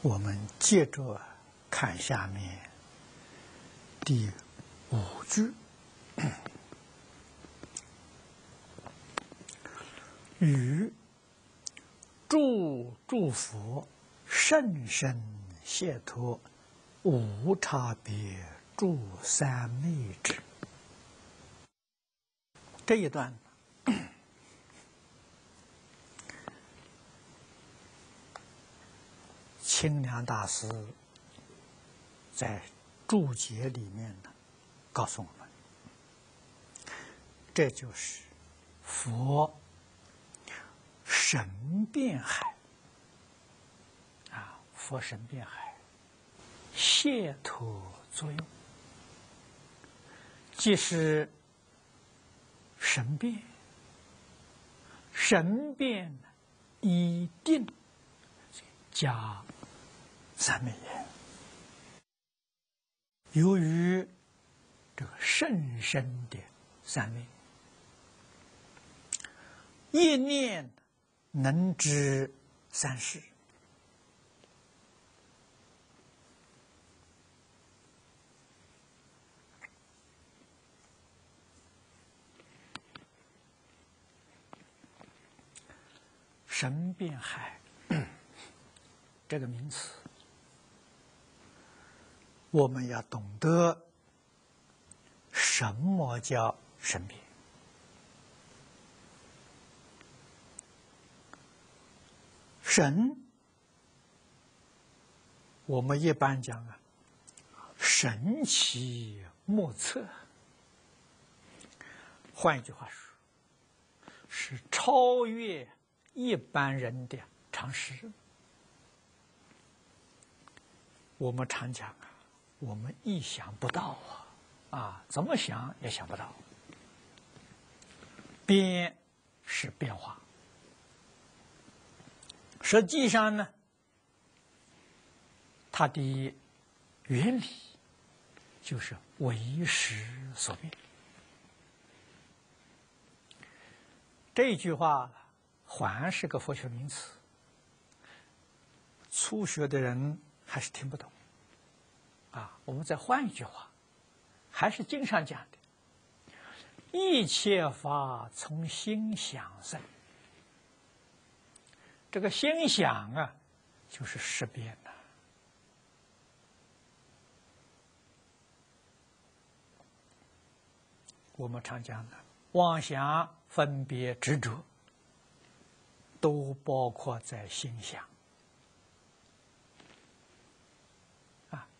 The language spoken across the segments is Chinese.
我们接着看下面第五句：“ 与诸诸佛甚深解脱，无差别诸三昧之。”这一段。清凉大师在注解里面呢，告诉我们，这就是佛神变海啊，佛神变海解脱作用，即是神变，神变一定加。三昧也，由于这个甚深的三昧，一念能知三世，神变海 这个名词。我们要懂得什么叫神明。神，我们一般讲啊，神奇莫测。换一句话说，是超越一般人的常识。我们常讲啊。我们意想不到啊，啊，怎么想也想不到。变是变化，实际上呢，它的原理就是为时所变。这句话还是个佛学名词，初学的人还是听不懂。啊，我们再换一句话，还是经上讲的：“一切法从心想生。”这个心想啊，就是识别的。我们常讲的妄想、分别、执着，都包括在心想。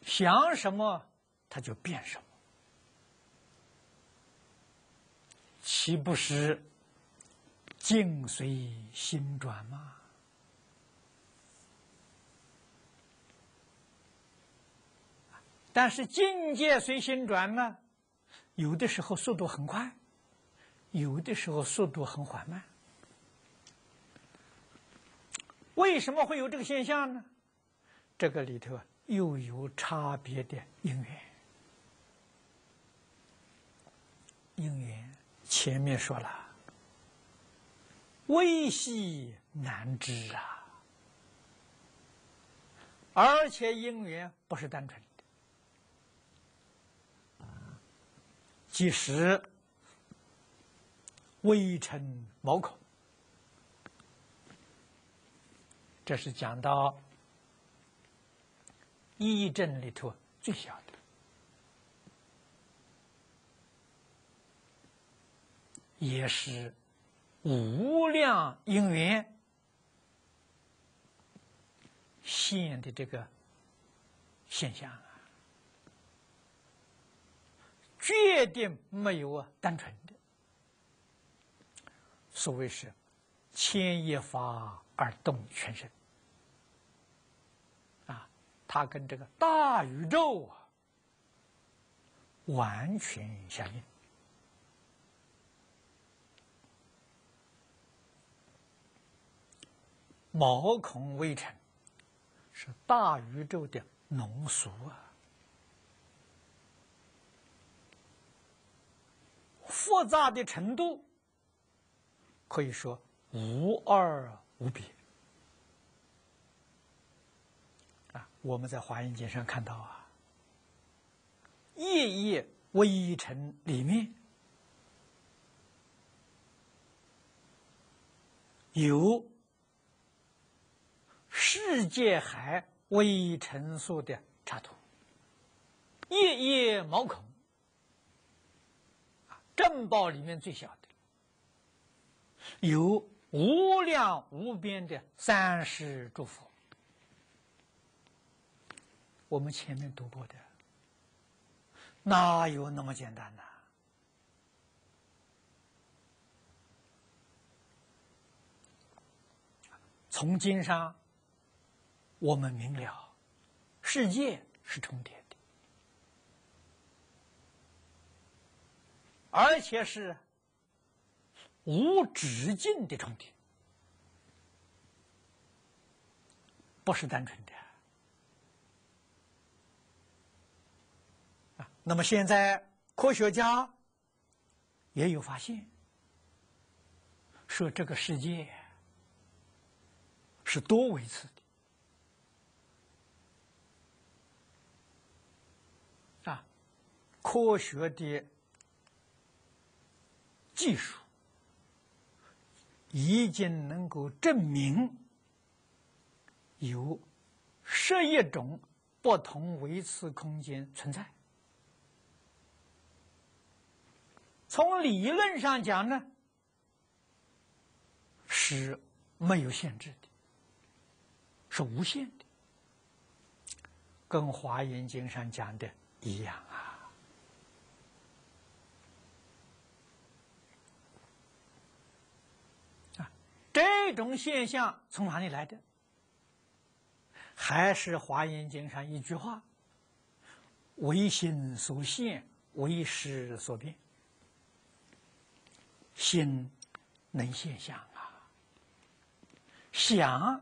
想什么，它就变什么，岂不是境随心转吗？但是境界随心转呢，有的时候速度很快，有的时候速度很缓慢。为什么会有这个现象呢？这个里头。又有差别的因缘，因缘前面说了，微细难知啊，而且因缘不是单纯的，即使微尘毛孔，这是讲到。一正里头最小的，也是无量因缘现的这个现象啊，决定没有啊单纯的。所谓是牵一发而动全身。它跟这个大宇宙啊完全相应，毛孔微尘是大宇宙的浓缩啊，复杂的程度可以说无二无别。啊，我们在华严经上看到啊，夜夜微尘里面有世界海微尘数的插图，夜夜毛孔。正报里面最小的，有无量无边的三世诸佛。我们前面读过的，哪有那么简单呢？从经上，我们明了，世界是重叠的。而且是无止境的重叠，不是单纯的啊。那么现在科学家也有发现，说这个世界是多维次的啊，科学的。技术已经能够证明有十一种不同维次空间存在。从理论上讲呢，是没有限制的，是无限的，跟《华严经》上讲的一样啊。啊这种现象从哪里来的？还是《华严经》上一句话：“唯心所现，唯识所变。”心能现象啊，想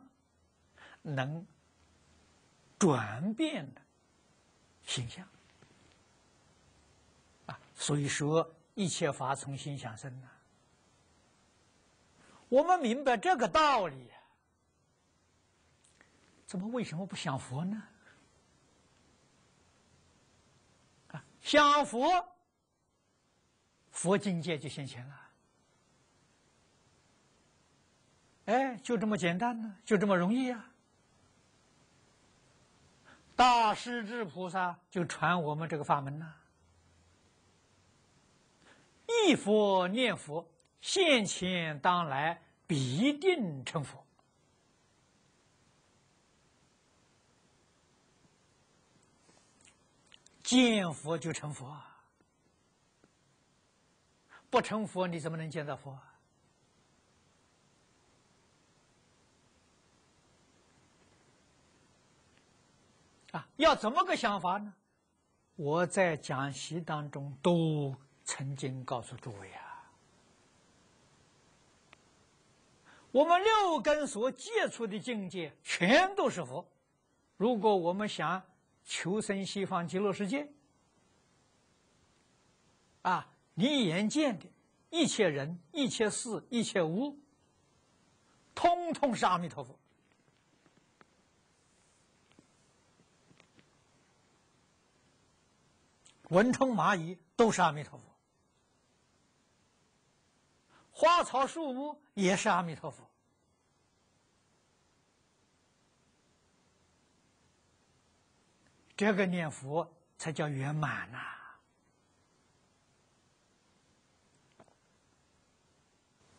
能转变的形象啊，所以说一切法从心想生啊。我们明白这个道理，怎么为什么不想佛呢？啊，想佛，佛境界就现前了。哎，就这么简单呢，就这么容易啊！大势至菩萨就传我们这个法门呢，一佛念佛。现前当来必定成佛，见佛就成佛啊！不成佛你怎么能见到佛？要怎么个想法呢？我在讲习当中都曾经告诉诸位啊。我们六根所接触的境界全都是佛。如果我们想求生西方极乐世界，啊，你眼见的一切人、一切事、一切物，通通是阿弥陀佛。蚊虫蚂蚁都是阿弥陀佛，花草树木也是阿弥陀佛。这个念佛才叫圆满呐！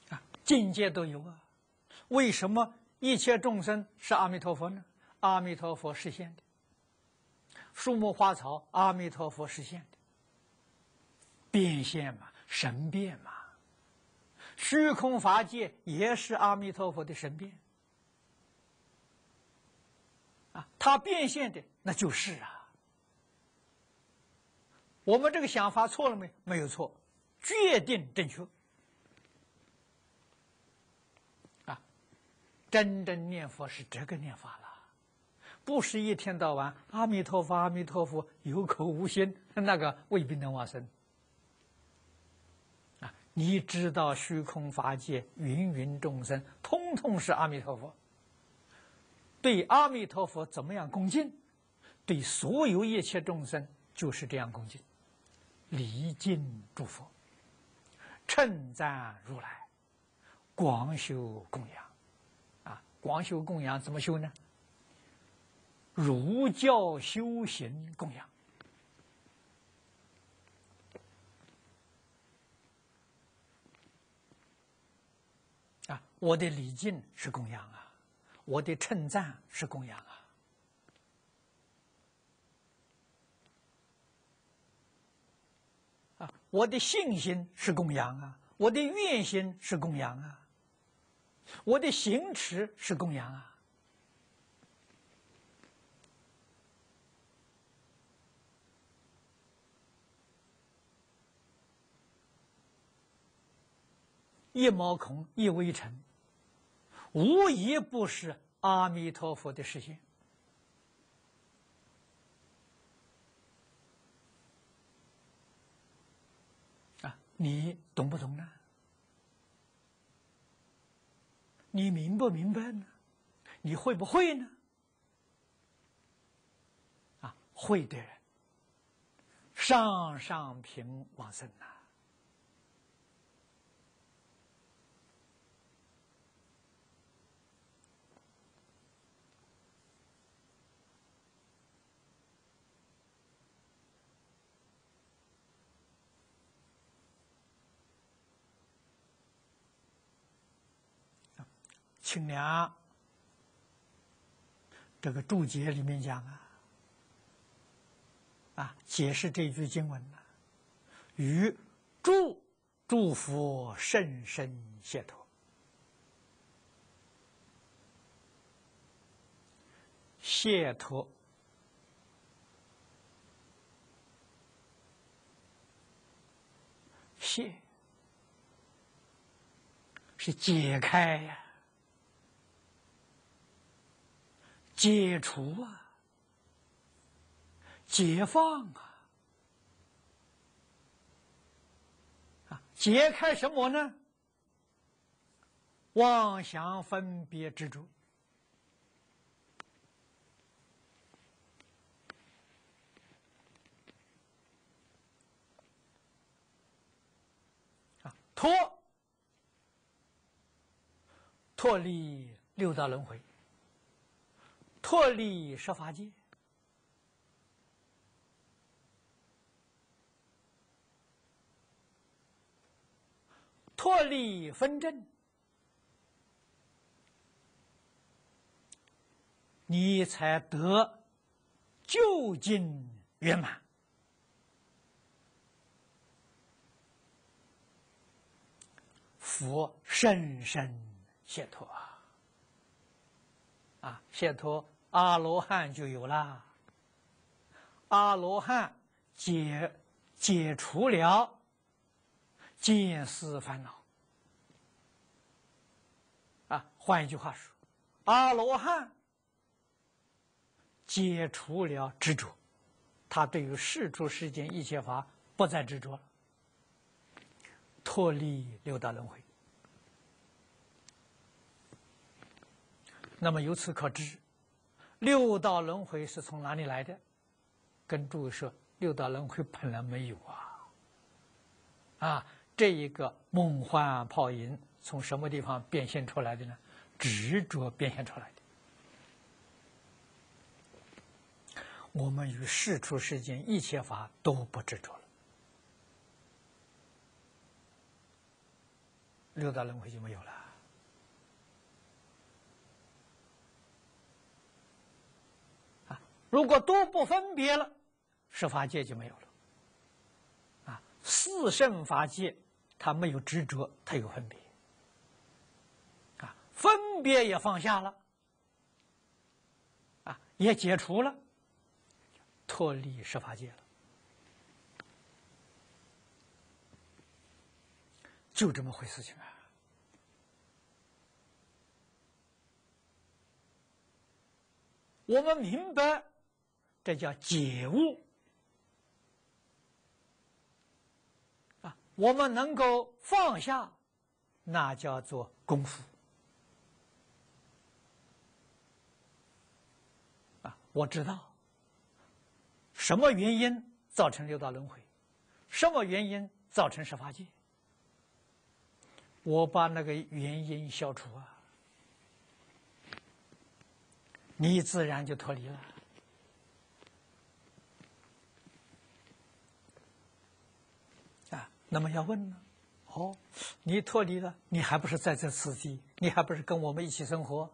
啊，境界都有啊。为什么一切众生是阿弥陀佛呢？阿弥陀佛实现的。树木花草，阿弥陀佛实现的。变现嘛，神变嘛。虚空法界也是阿弥陀佛的神变。啊，他变现的。那就是啊，我们这个想法错了没？没有错，决定正确。啊，真正念佛是这个念法了，不是一天到晚阿弥陀佛阿弥陀佛有口无心，那个未必能往生。啊，你知道虚空法界芸芸众生，通通是阿弥陀佛。对阿弥陀佛怎么样恭敬？对所有一切众生就是这样恭敬，礼敬诸佛，称赞如来，广修供养。啊，广修供养怎么修呢？儒教修行供养。啊，我的礼敬是供养啊，我的称赞是供养啊，啊，我的信心是供养啊，我的愿心是供养啊，我的行持是供养啊，一毛孔一微尘，无一不是阿弥陀佛的实现。啊，你懂不懂呢？你明不明白呢？你会不会呢？啊，会的人，上上品往生呐。清凉，这个注解里面讲啊，啊，解释这句经文呢，与祝祝福甚深解脱，解脱，解。是解开呀。解除啊，解放啊，啊，解开什么呢？妄想分别执着啊，脱脱离六道轮回。脱离十法界，脱离纷争，你才得究竟圆满，佛深深解脱啊！啊，解脱。阿罗汉就有了，阿罗汉解解除了见思烦恼。啊，换一句话说，阿罗汉解除了执着，他对于世出世间一切法不再执着了，脱离六道轮回。那么由此可知。六道轮回是从哪里来的？跟诸位说，六道轮回本来没有啊！啊，这一个梦幻泡影从什么地方变现出来的呢？执着变现出来的。我们与世出世间一切法都不执着了，六道轮回就没有了。如果都不分别了，十法界就没有了。啊，四圣法界，它没有执着，它有分别。啊，分别也放下了，啊，也解除了，脱离十法界了，就这么回事情啊。我们明白。这叫解悟啊！我们能够放下，那叫做功夫。啊，我知道什么原因造成六道轮回，什么原因造成十法界，我把那个原因消除啊。你自然就脱离了啊！那么要问呢？哦，你脱离了，你还不是在这此地？你还不是跟我们一起生活？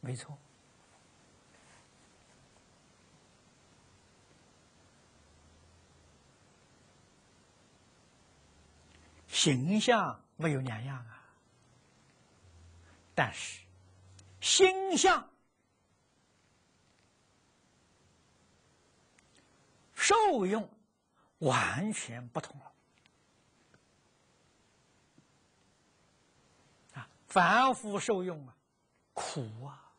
没错，形象没有两样啊，但是心相。受用完全不同了啊！凡夫受用啊，苦啊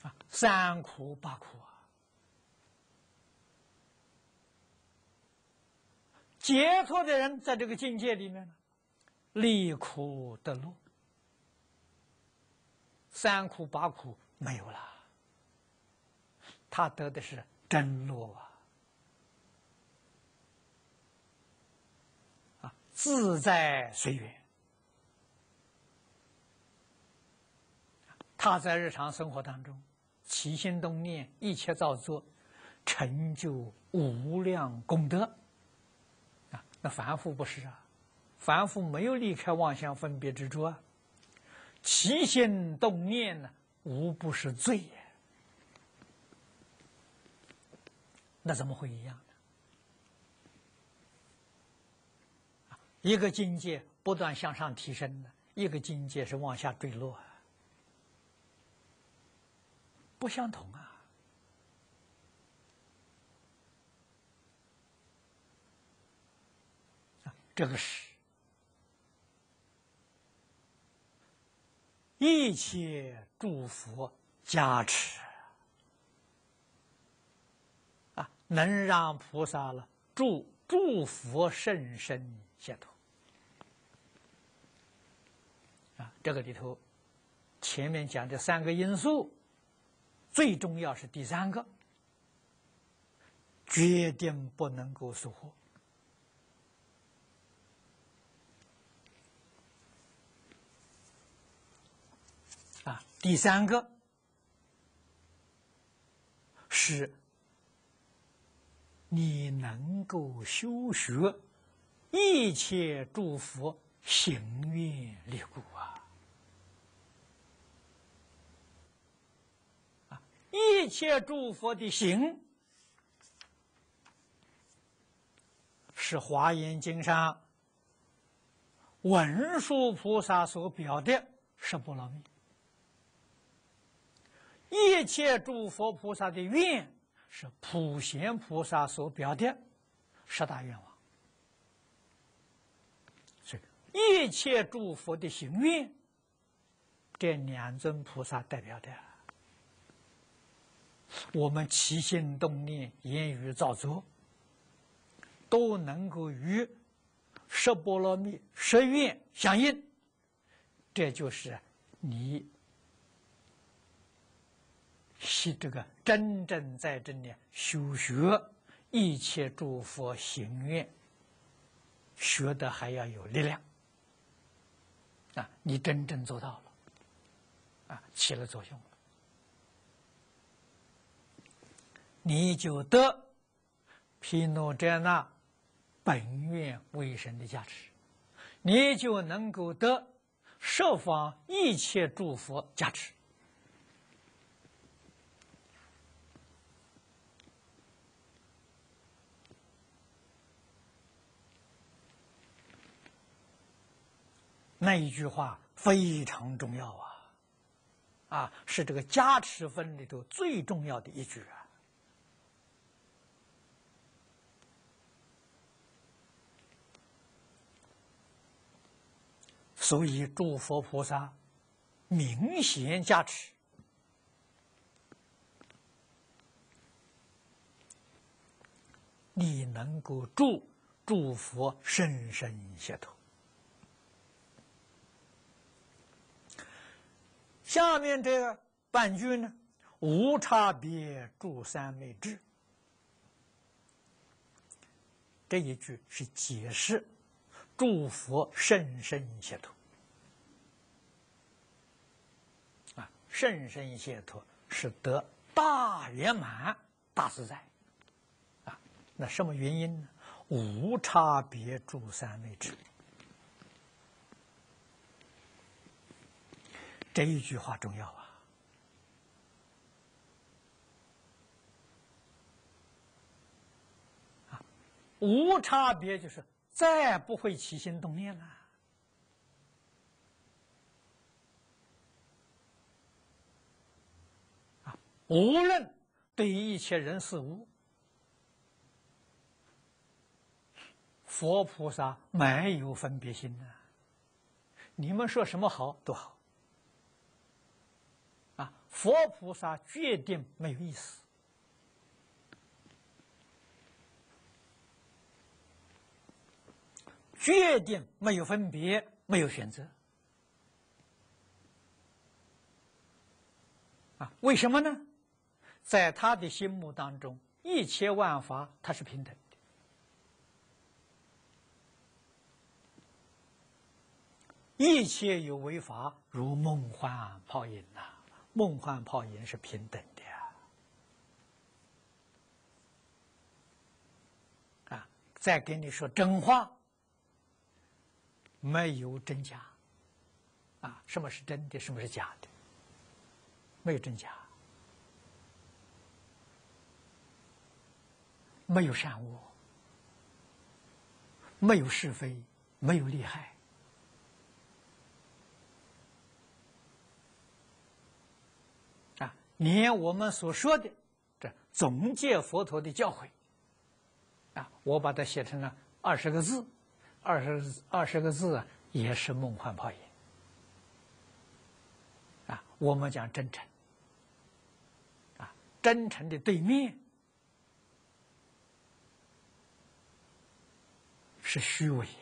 啊，三苦八苦啊！解脱的人在这个境界里面呢，离苦得乐，三苦八苦没有了。他得的是真乐啊！啊，自在随缘。他在日常生活当中起心动念，一切造作，成就无量功德。啊，那凡夫不是啊，凡夫没有离开妄想分别之着啊，起心动念呢，无不是罪呀。那怎么会一样一个境界不断向上提升的，一个境界是往下坠落，不相同啊！这个是一切祝福加持啊。能让菩萨了祝祝福甚深解脱啊！这个里头前面讲的三个因素，最重要是第三个，决定不能够疏忽啊！第三个是。你能够修学一切诸佛行愿力故啊！一切诸佛的行是华严经上文殊菩萨所表的十波罗蜜，一切诸佛菩萨的愿。是普贤菩萨所表的十大愿望，所以一切诸佛的行愿，这两尊菩萨代表的，我们起心动念、言语造作，都能够与十波罗蜜十愿相应，这就是你。是这个真正在这里修学一切诸佛行愿，学的还要有力量啊！你真正做到了，啊，起了作用了，你就得毗卢遮那本愿为神的加持，你就能够得十方一切诸佛加持。那一句话非常重要啊！啊，是这个加持分里头最重要的一句。所以，诸佛菩萨明显加持，你能够助诸佛深深解脱。下面这个半句呢，无差别助三昧智。这一句是解释诸佛甚深解脱啊，甚深解脱是得大圆满、大自在啊。那什么原因呢？无差别助三昧智。这一句话重要啊！啊，无差别就是再不会起心动念了无论对于一切人事物，佛菩萨没有分别心呐。你们说什么好都好。啊佛菩萨决定没有意思，决定没有分别，没有选择。啊，为什么呢？在他的心目当中，一切万法它是平等的，一切有为法如梦幻泡影呐。梦幻泡影是平等的啊！再跟你说真话，没有真假啊！什么是真的，什么是假的？没有真假，没有善恶，没有是非，没有利害啊。连我们所说的这总结佛陀的教诲啊，我把它写成了二十个字，二十二十个字啊，也是梦幻泡影啊。我们讲真诚啊，真诚的对面是虚伪呀，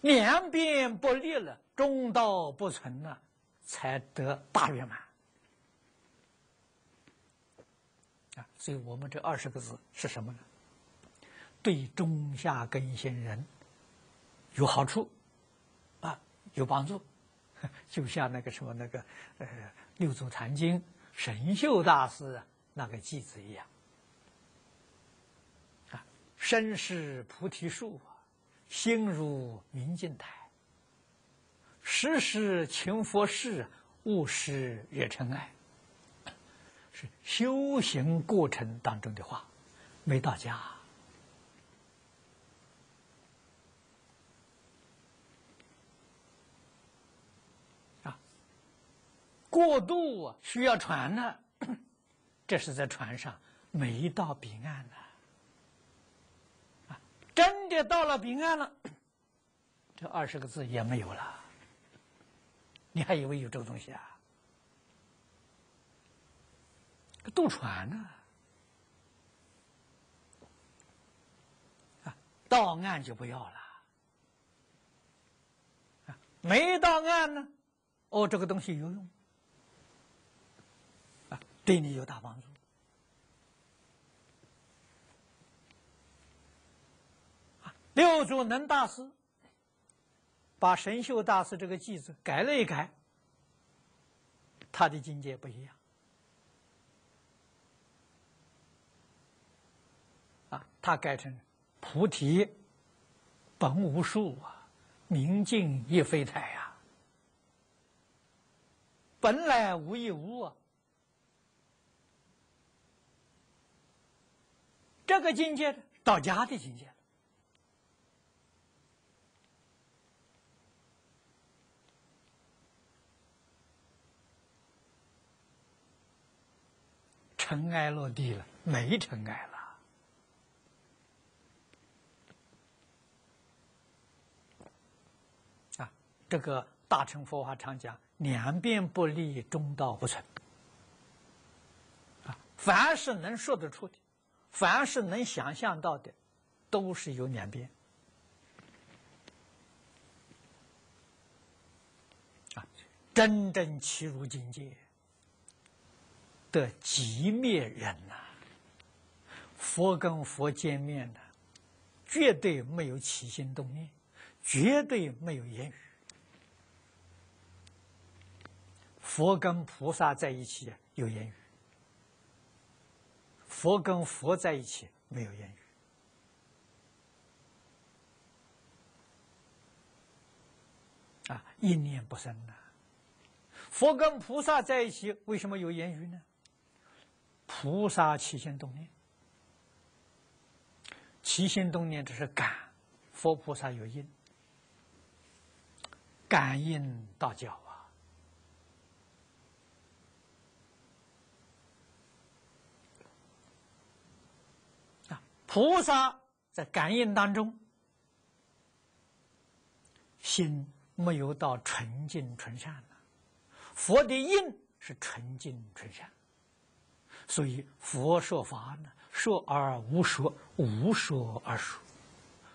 两边不利了，中道不存了。才得大圆满啊！所以我们这二十个字是什么呢？对中下根性人有好处啊，有帮助。就像那个什么那个呃《六祖坛经》神秀大师那个偈子一样：“身是菩提树，心如明镜台。”时时勤佛事，勿使惹尘埃。是修行过程当中的话，没到家啊。过渡需要船呢，这是在船上没到彼岸呢。真的到了彼岸了，这二十个字也没有了。你还以为有这个东西啊？渡船呢？啊，到岸就不要了。啊，没到岸呢，哦，这个东西有用，啊，对你有大帮助。啊，六祖能大师。把神秀大师这个句子改了一改，他的境界不一样。啊，他改成菩提本无树啊，明镜亦非台呀，本来无一物啊。这个境界到家的境界。尘埃落地了，没尘埃了。啊，这个大乘佛法常讲，两边不利，中道不存。啊，凡是能说得出的，凡是能想象到的，都是有两边。啊，真正起入境界的极灭人呐，佛跟佛见面的，绝对没有起心动念，绝对没有言语。佛跟菩萨在一起有言语。佛跟佛在一起没有言语啊，一念不生呐。佛跟菩萨在一起为什么有言语呢？菩萨起心动念，起心动念只是感，佛菩萨有因，感应道教啊。菩萨在感应当中，心没有到纯净纯善呢。佛的应是纯净纯善，所以佛说法呢，说而无说，无说而说，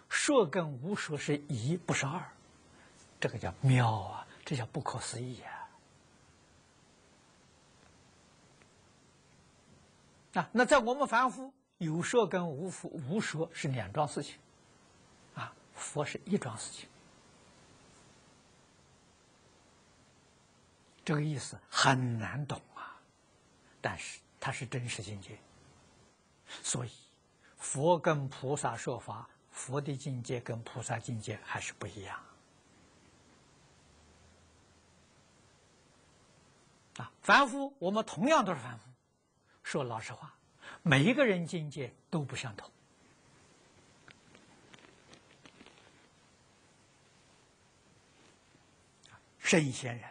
说跟无说是一，不是二，这个叫妙啊，这叫不可思议啊！啊，那在我们凡夫。有说跟无佛无说是两桩事情，啊，佛是一桩事情，这个意思很难懂啊，但是它是真实境界，所以佛跟菩萨说法，佛的境界跟菩萨境界还是不一样，啊，凡夫我们同样都是凡夫，说老实话。每一个人境界都不相同，圣贤人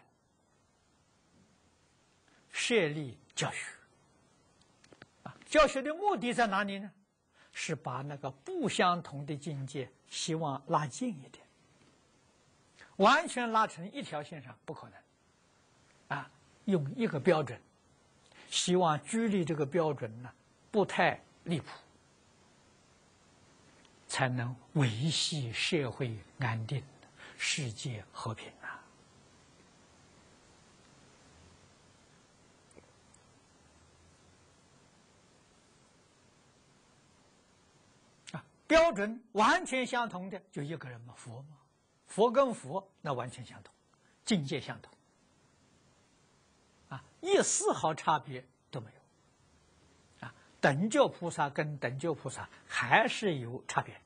设立教学，教学的目的在哪里呢？是把那个不相同的境界，希望拉近一点，完全拉成一条线上不可能，啊，用一个标准，希望距离这个标准呢。不太离谱，才能维系社会安定、世界和平啊！啊，标准完全相同的就一个人嘛，佛嘛，佛跟佛那完全相同，境界相同，啊，一丝毫差别都没有。啊等觉菩萨跟等觉菩萨还是有差别的。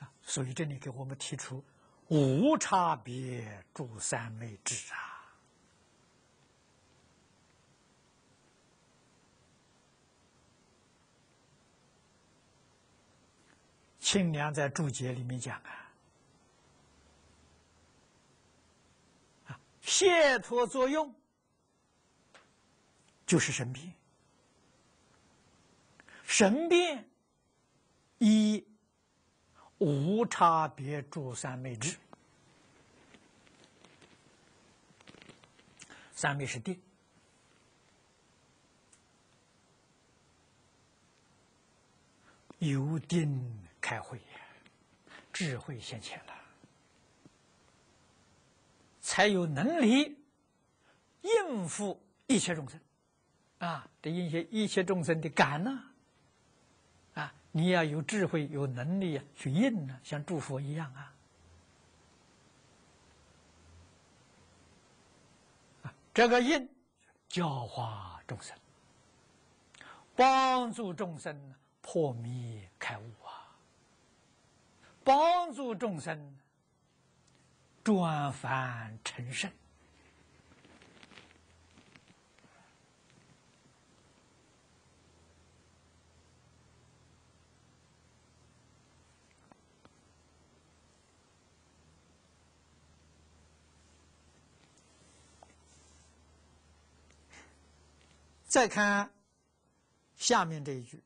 啊，所以这里给我们提出无差别诸三昧智啊。清凉在注解里面讲啊。解脱作用就是神变，神变一无差别诸三昧智，三昧是定，由定开慧，智慧现前了。才有能力应付一切众生，啊，的一些一切众生的感呢，啊，你要有智慧、有能力啊去应呢，像诸佛一样啊，啊，这个应教化众生，帮助众生破迷开悟啊，帮助众生。转凡成圣，再看下面这一句：“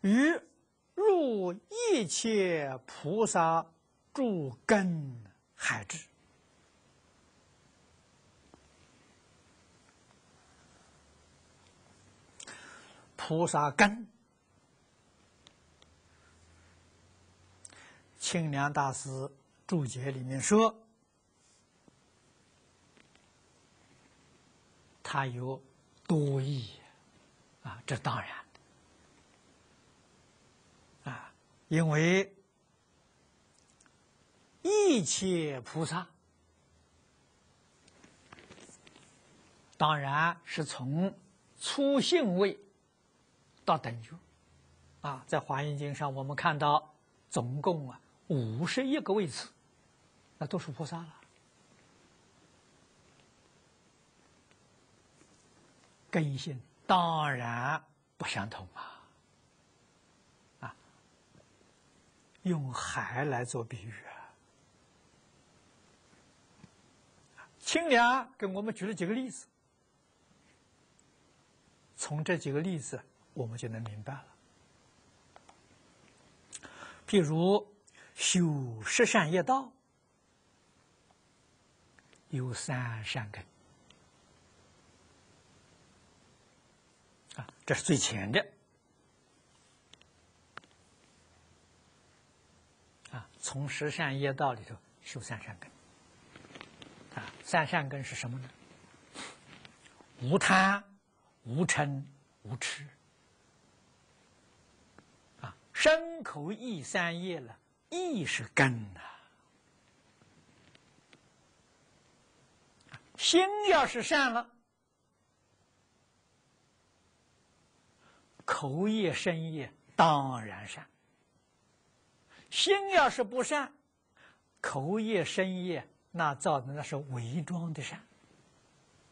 于入一切菩萨诸根海智。菩萨根，清凉大师注解里面说，他有多义啊，这当然啊，因为一切菩萨当然是从初性位。到等觉，啊，在《华严经》上，我们看到总共啊五十一个位次，那都是菩萨了。根性当然不相同啊，啊，用海来做比喻啊，清凉给我们举了几个例子，从这几个例子。我们就能明白了。譬如修十善业道，有三善根这是最浅的啊。从十善业道里头修三善根啊，三善根是什么呢？无贪、无嗔、无痴啊。身口意三业了，意是根呐。心要是善了，口业身业当然善；心要是不善，口业身业那造的那是伪装的善，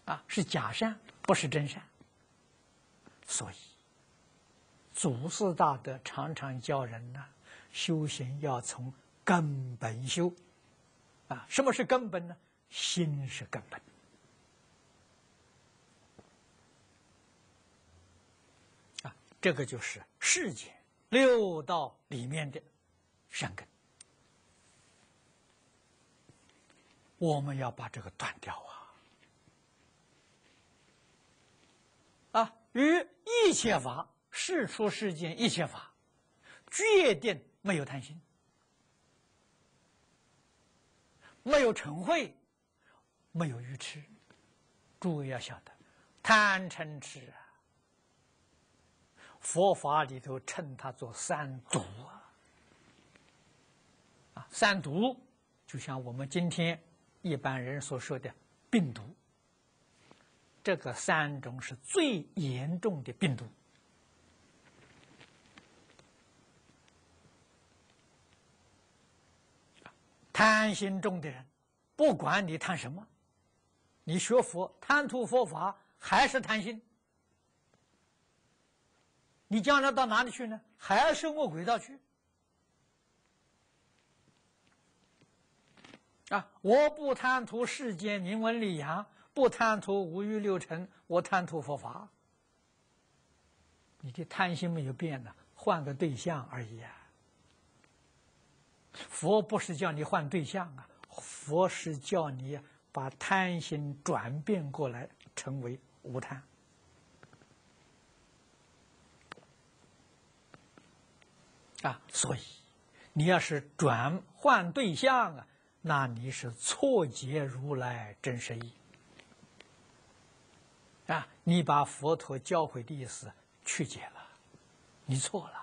啊，是假善，不是真善。所以。祖师大德常常教人呢，修行要从根本修。啊，什么是根本呢？心是根本。啊，这个就是世间六道里面的善根。我们要把这个断掉啊！啊，与一切法。事出世间一切法，决定没有贪心，没有嗔恚，没有愚痴。诸位要晓得，贪嗔痴啊，佛法里头称它做三毒啊。啊，三毒就像我们今天一般人所说的病毒，这个三种是最严重的病毒。贪心重的人，不管你贪什么，你学佛贪图佛法还是贪心，你将来到哪里去呢？还是恶鬼道去？啊！我不贪图世间名闻利养，不贪图五欲六尘，我贪图佛法。你的贪心没有变呢，换个对象而已啊。佛不是叫你换对象啊，佛是叫你把贪心转变过来，成为无贪。啊，所以你要是转换对象啊，那你是错解如来真实意。啊，你把佛陀教诲的意思曲解了，你错了。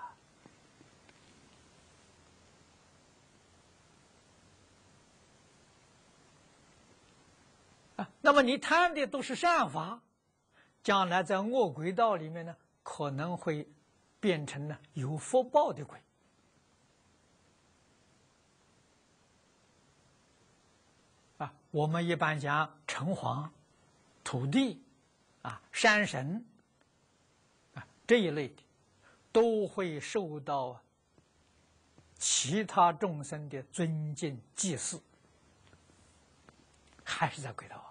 那么你贪的都是善法，将来在恶鬼道里面呢，可能会变成呢有福报的鬼。啊，我们一般讲城隍、土地、啊山神，啊这一类的，都会受到其他众生的尊敬祭祀，还是在鬼道。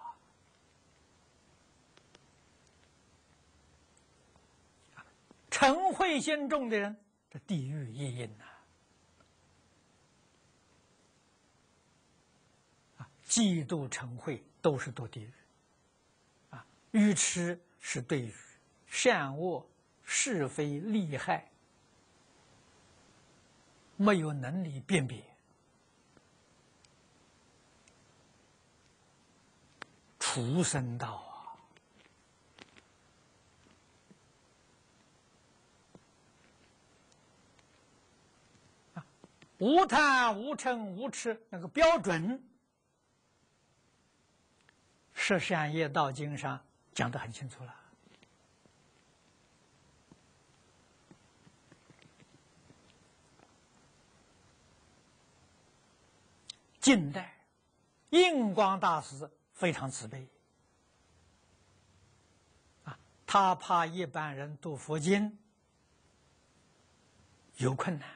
嗔恚心重的人，这地狱一因呐！嫉妒嗔恚都是堕地狱。啊，愚痴是对于善恶是非利害没有能力辨别，畜生道啊。无贪无嗔无痴，那个标准，《十善业道经》上讲的很清楚了。近代印光大师非常慈悲，啊，他怕一般人读佛经有困难。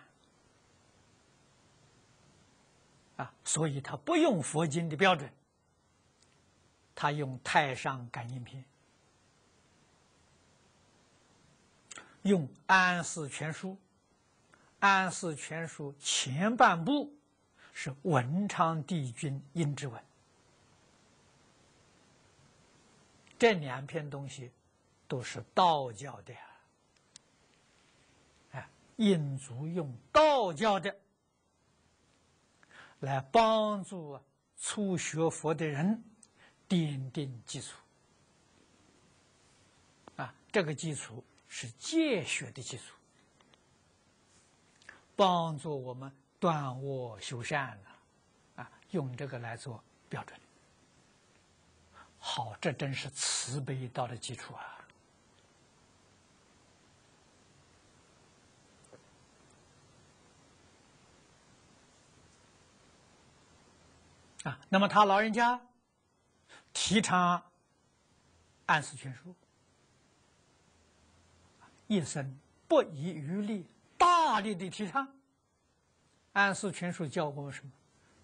啊，所以他不用佛经的标准，他用《太上感应篇》，用《安世全书》。《安世全书》前半部是文昌帝君印之文，这两篇东西都是道教的，哎，印祖用道教的。来帮助初学佛的人奠定基础啊，这个基础是戒学的基础，帮助我们断恶修善啊，用这个来做标准。好，这真是慈悲道的基础啊。啊，那么他老人家提倡安世全书，一生不遗余力，大力的提倡安世全书，教我们什么？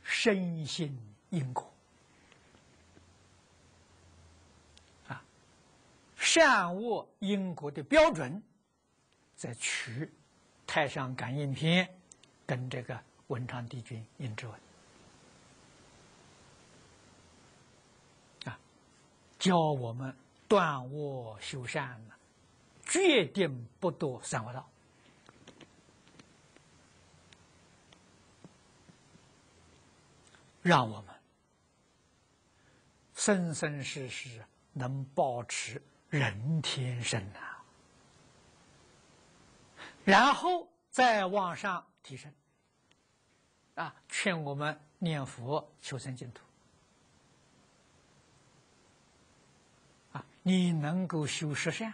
深信因果啊，善恶因果的标准，在取《太上感应篇》跟这个文昌帝君印之文。教我们断恶修善呢，决定不堕三恶道，让我们生生世世能保持人天身呐，然后再往上提升，啊，劝我们念佛求生净土。你能够修十善，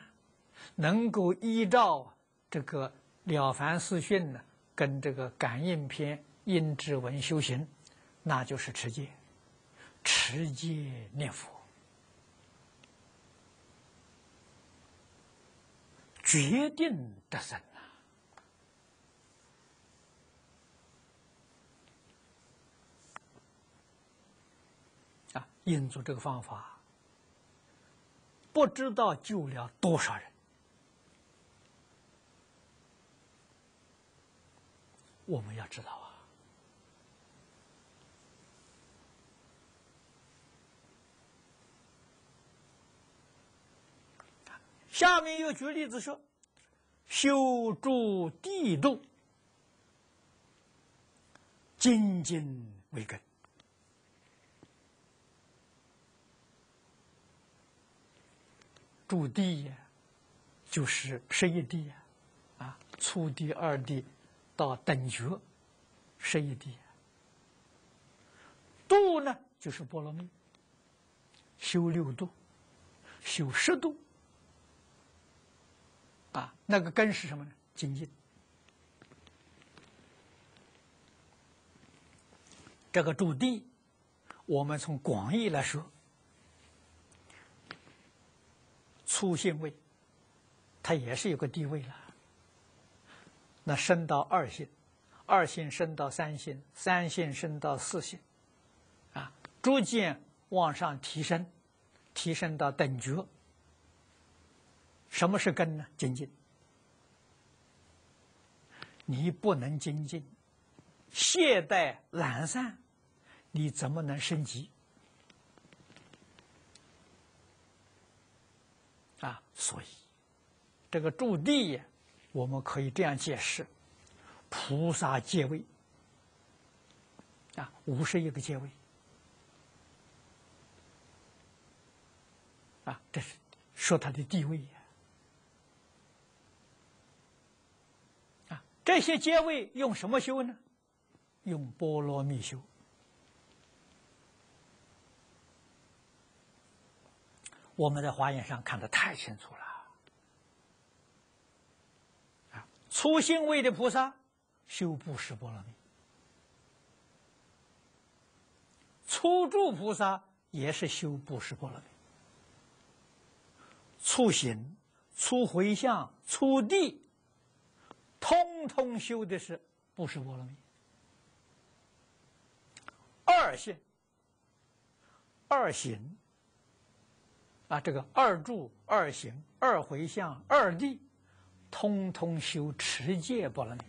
能够依照这个《了凡四训》呢，跟这个《感应篇》印之文修行，那就是持戒，持戒念佛，决定得生啊！啊，印祖这个方法。不知道救了多少人。我们要知道啊。下面又举例子说：修筑地度，精进为根。筑地呀，就是十一地呀，啊，初地、二地到等觉，十一地。度呢，就是波罗蜜，修六度，修十度，啊，那个根是什么呢？精进。这个筑地，我们从广义来说。初性位，它也是有个地位了。那升到二性，二性升到三性，三性升到四性，啊，逐渐往上提升，提升到等觉。什么是根呢？精进。你不能精进，懈怠懒散，你怎么能升级？啊，所以这个驻地，我们可以这样解释：菩萨阶位啊，五十一个阶位啊，这是说他的地位呀。啊。这些阶位用什么修呢？用波罗蜜修。我们在华严上看的太清楚了。啊，初心位的菩萨修布施波罗蜜，初住菩萨也是修布施波罗蜜，初行、初回向、初地。通通修的是不是波罗蜜？二性、二行啊，这个二住、二行、二回向、二地，通通修持戒波罗蜜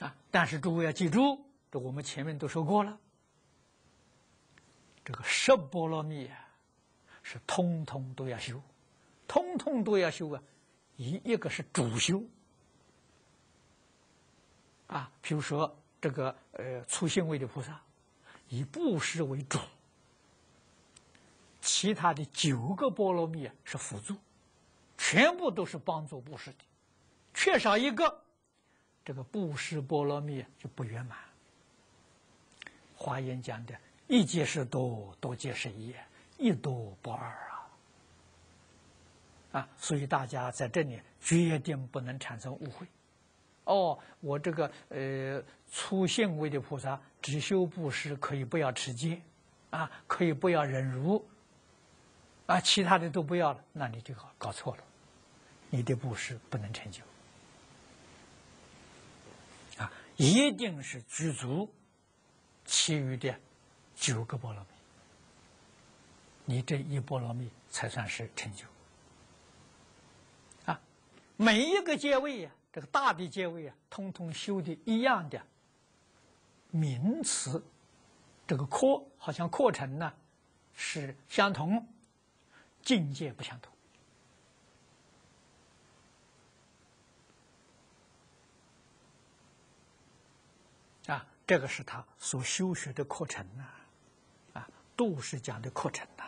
啊！但是诸位要记住，这我们前面都说过了，这个十波罗蜜啊。是通通都要修，通通都要修啊！一一个是主修啊，比如说这个呃初心位的菩萨，以布施为主，其他的九个波罗蜜啊是辅助，全部都是帮助布施的，缺少一个，这个布施波罗蜜就不圆满。华严讲的一皆是多，多皆是一。一多不二啊！啊，所以大家在这里决定不能产生误会。哦，我这个呃初信位的菩萨只修布施，可以不要持戒，啊，可以不要忍辱，啊，其他的都不要了，那你就搞搞错了，你的布施不能成就。啊，一定是具足其余的九个波罗蜜。你这一波罗蜜才算是成就啊！每一个阶位呀，这个大的阶位啊，通通修的一样的名词，这个课好像课程呢是相同，境界不相同啊！这个是他所修学的课程呐，啊，都是讲的课程呐。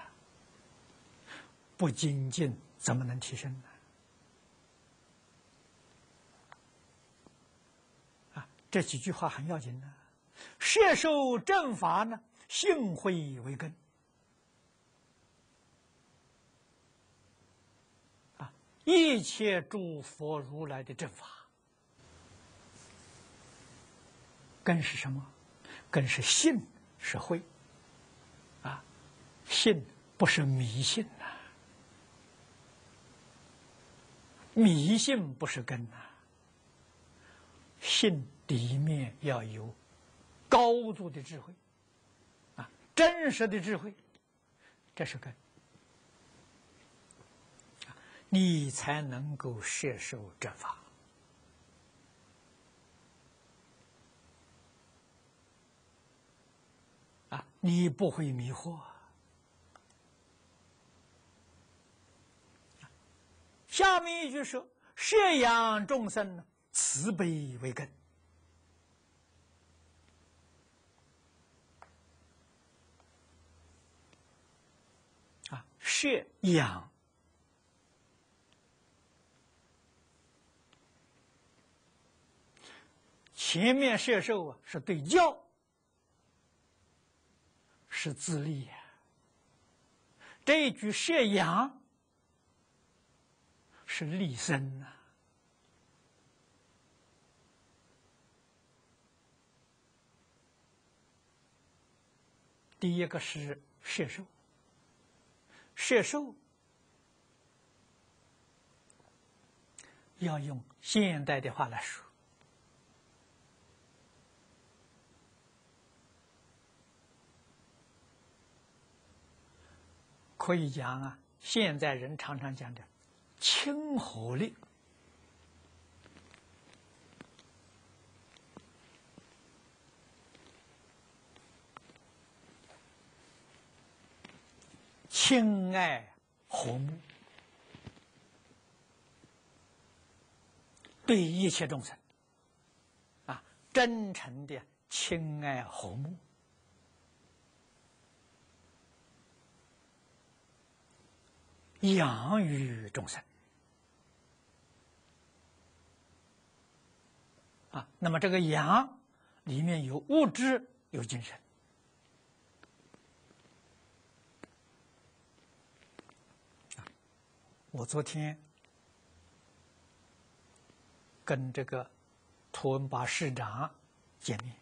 不精进怎么能提升呢？啊，这几句话很要紧呢。摄受正法呢，性慧为根。啊，一切诸佛如来的正法，根是什么？根是信，是慧。啊，信不是迷信呐。迷信不是根呐，信里面要有高度的智慧，啊，真实的智慧，这是根，你才能够摄受正法，啊，你不会迷惑。下面一句说：“摄养众生，慈悲为根。”啊，摄养前面摄受啊，是对教，是自利呀。这一句摄养。是立身呐。第一个是摄受，摄受要用现代的话来说，可以讲啊，现在人常常讲的亲和力。亲爱和睦，对一切众生，啊，真诚的亲爱和睦，养育众生，啊，那么这个养里面有物质，有精神。我昨天跟这个图文巴市长见面，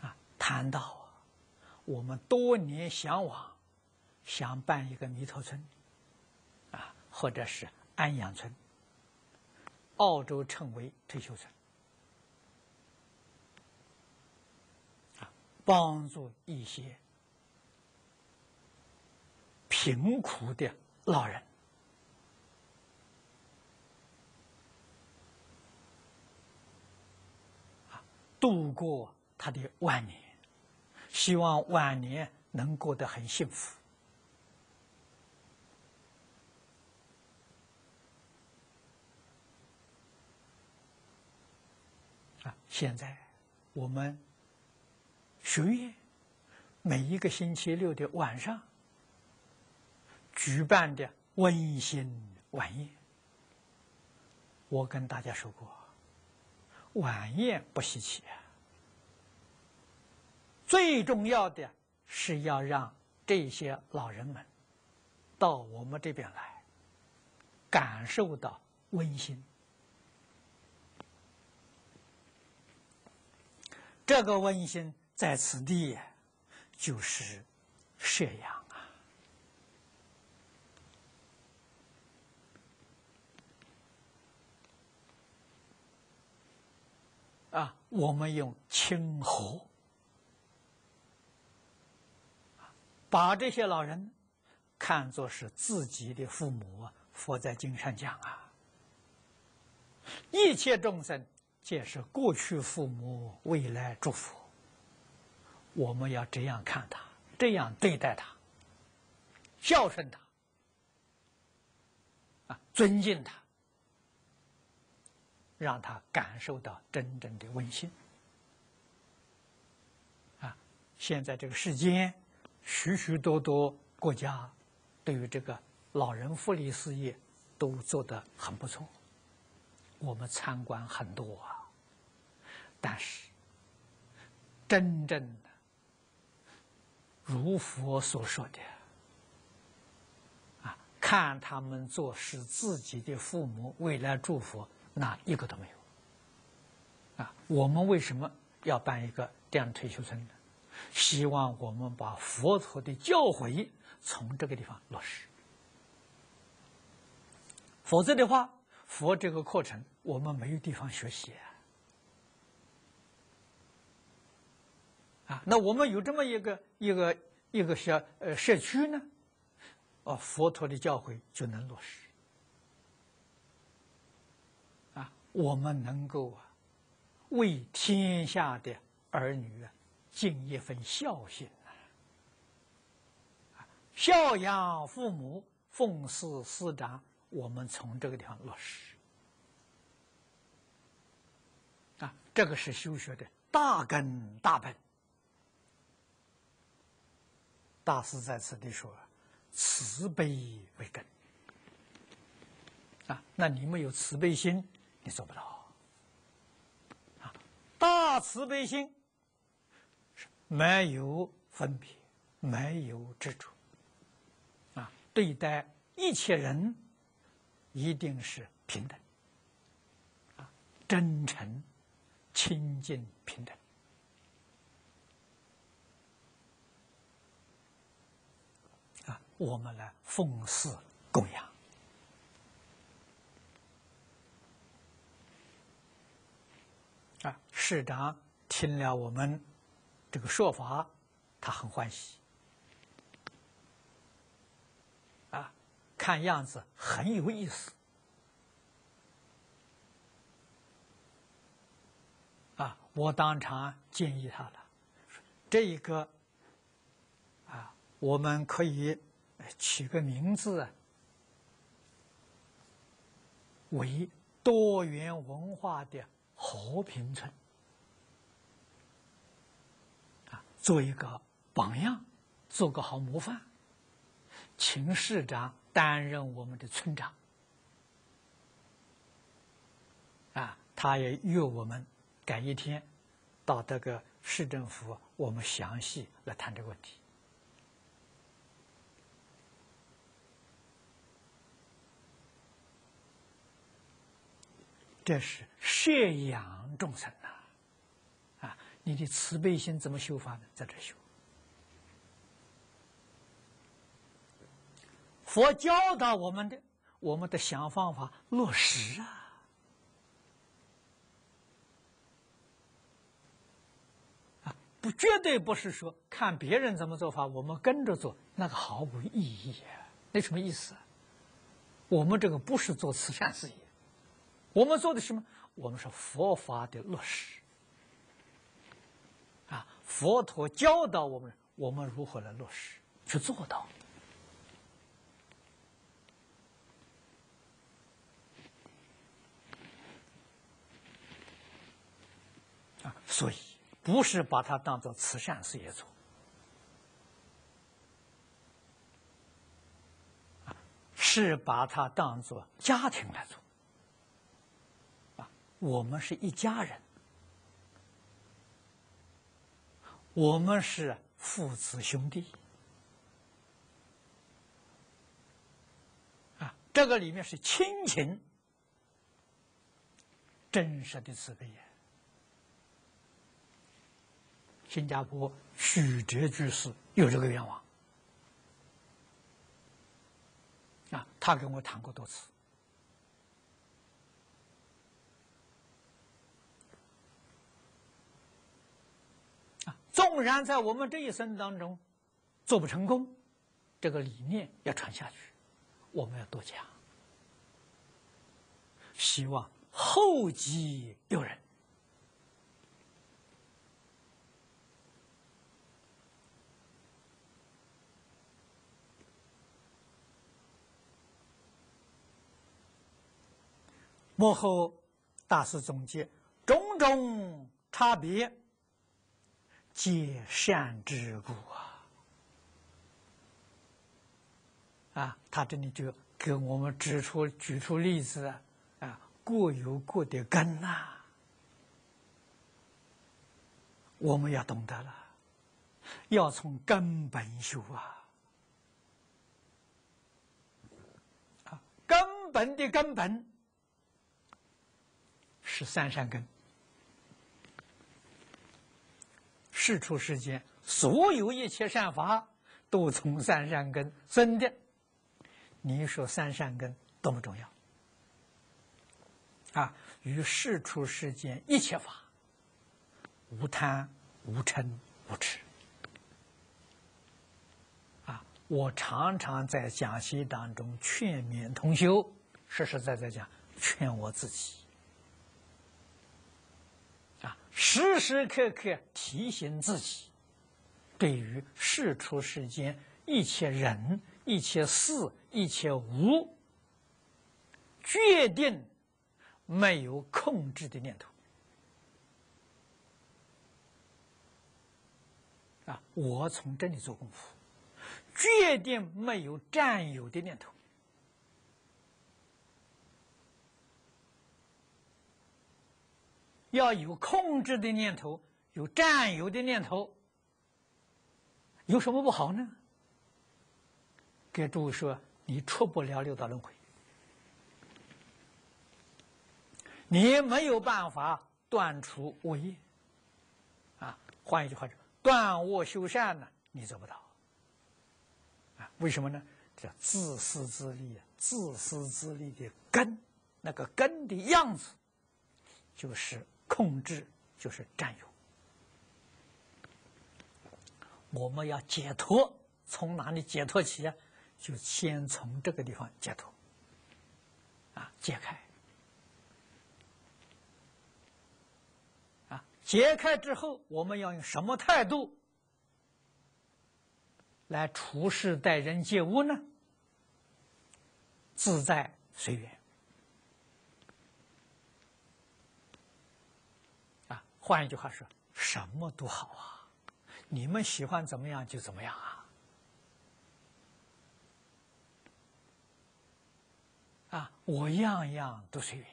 啊，谈到我们多年向往，想办一个弥陀村，啊，或者是安阳村，澳洲称为退休村，啊，帮助一些贫苦的。老人啊，度过他的晚年，希望晚年能过得很幸福啊！现在我们学院每一个星期六的晚上。举办的温馨晚宴，我跟大家说过，晚宴不稀奇啊。最重要的是要让这些老人们到我们这边来，感受到温馨。这个温馨在此地就是射阳。啊，我们用亲和，把这些老人看作是自己的父母。佛在经上讲啊，一切众生皆是过去父母，未来祝福。我们要这样看他，这样对待他，孝顺他，啊，尊敬他。让他感受到真正的温馨啊！现在这个世间，许许多多国家对于这个老人福利事业都做得很不错，我们参观很多啊。但是，真正的如佛所说的啊，看他们做使自己的父母未来祝福。那一个都没有，啊！我们为什么要办一个这样退休村呢？希望我们把佛陀的教诲从这个地方落实，否则的话，佛这个课程我们没有地方学习啊！啊，那我们有这么一个一个一个小呃社区呢，哦，佛陀的教诲就能落实。我们能够啊，为天下的儿女啊尽一份孝心啊，孝养父母，奉事师长，我们从这个地方落实啊，这个是修学的大根大本。大师在此地说：“慈悲为根啊，那你们有慈悲心。”你做不到啊！大慈悲心是没有分别，没有执着啊！对待一切人一定是平等啊，真诚、亲近、平等啊！我们来奉祀供养。啊，市长听了我们这个说法，他很欢喜。啊看样子很有意思。啊，我当场建议他了，这一个啊，我们可以取个名字，为多元文化的和平村，啊，做一个榜样，做个好模范，请市长担任我们的村长，啊，他也约我们。改一天，到这个市政府，我们详细来谈这个问题。这是摄养众生呐，啊，你的慈悲心怎么修法呢？在这修。佛教导我们的，我们的想方法落实啊。啊不，绝对不是说看别人怎么做法，我们跟着做，那个毫无意义啊，那什么意思？我们这个不是做慈善事业，我们做的什么？我们是佛法的落实。啊，佛陀教导我们，我们如何来落实去做到？啊，所以。不是把它当做慈善事业做，是把它当做家庭来做。我们是一家人，我们是父子兄弟，啊，这个里面是亲情，真实的慈悲呀。新加坡许哲居士有这个愿望啊，他跟我谈过多次啊。纵然在我们这一生当中做不成功，这个理念要传下去，我们要多讲，希望后继有人。幕后大师总结：种种差别，皆善之故啊！啊，他这里就给我们指出、举出例子啊，各有各的根呐。我们要懂得了，要从根本修啊！啊，根本的根本。是三善根，世出世间所有一切善法都从三善根生的。你说三善根多么重要啊！与世出世间一切法无贪、无嗔、无痴啊！我常常在讲习当中劝勉同修，实实在在讲，劝我自己。时时刻刻提醒自己，对于世出世间一切人、一切事、一切物，决定没有控制的念头。啊，我从这里做功夫，决定没有占有的念头。要有控制的念头，有占有的念头，有什么不好呢？给诸位说，你出不了六道轮回，你没有办法断除恶业。啊，换一句话说，断恶修善呢，你做不到。啊，为什么呢？叫自私自利，自私自利的根，那个根的样子，就是。控制就是占有，我们要解脱，从哪里解脱起啊？就先从这个地方解脱，啊，解开，啊，解开之后，我们要用什么态度来处事待人接物呢？自在随缘，啊，换一句话说，什么都好啊，你们喜欢怎么样就怎么样啊，啊，我样样都随缘，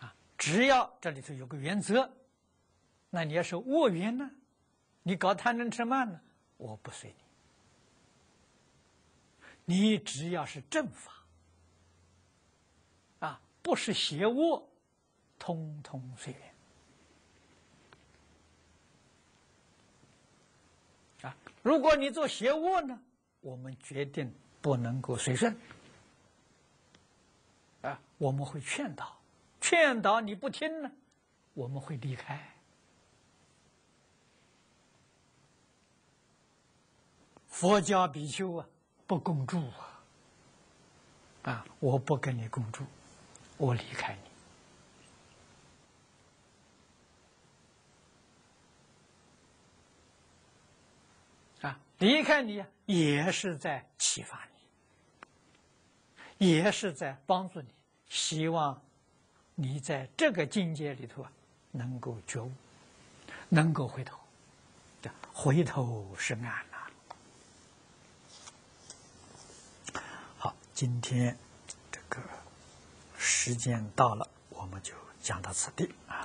啊，只要这里头有个原则，那你要是恶缘呢，你搞贪嗔痴慢呢，我不随你。你只要是正法，啊，不是邪恶，通通随缘。啊，如果你做邪恶呢，我们决定不能够随顺。啊，我们会劝导，劝导你不听呢，我们会离开。佛教比丘啊。不共住啊！啊，我不跟你共住，我离开你。啊，离开你也是在启发你，也是在帮助你，希望你在这个境界里头啊，能够觉悟，能够回头。回头是岸呐。好。今天这个时间到了，我们就讲到此地啊。